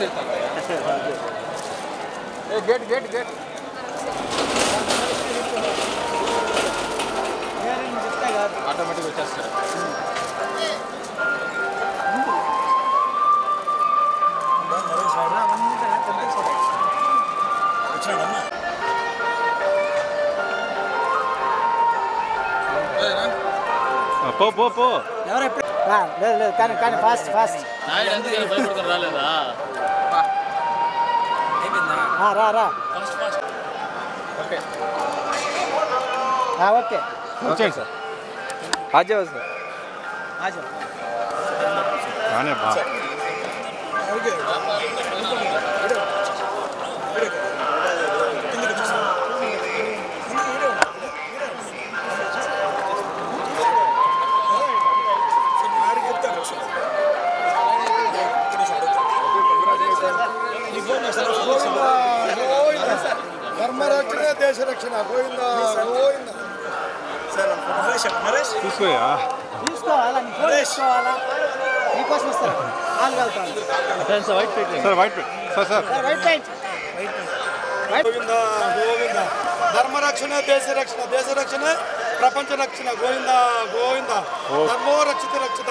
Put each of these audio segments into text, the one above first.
मिल पाता है gate gate gate. Automatic వచ్చేస్తారు పో పో పో. లేదు లేదు కానీ కానీ ఫాస్ట్ ఫాస్ట్ రాలేదా? రా రా. First first okay. ఆ, ఓకే. వచ్చేయండి సార్. ఆజే సార్. ఆజో కానీ బా. ధర్మరక్షణ దేశ రక్షణ గోవింద గోవింద చూసుకోయా తీసుకోవాలా నీ ఫోన్ తీసుకోవాలా నీకోసం కలుతాను sir white paint sir white paint sir sir sir white paint Govinda Govinda ధర్మరక్షణ దేశ రక్షణ దేశ రక్షణ ప్రపంచ రక్షణ గోవింద గోవింద ధర్మో రక్షిత రక్షిత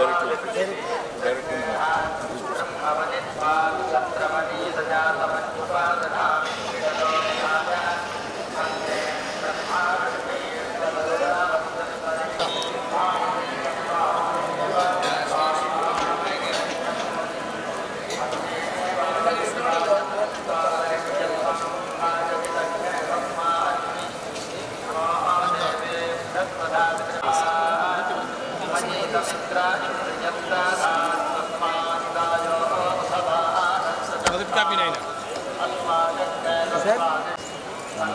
Very good.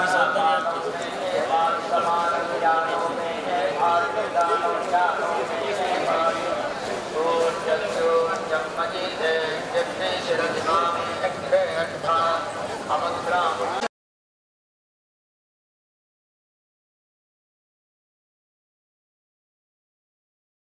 wisata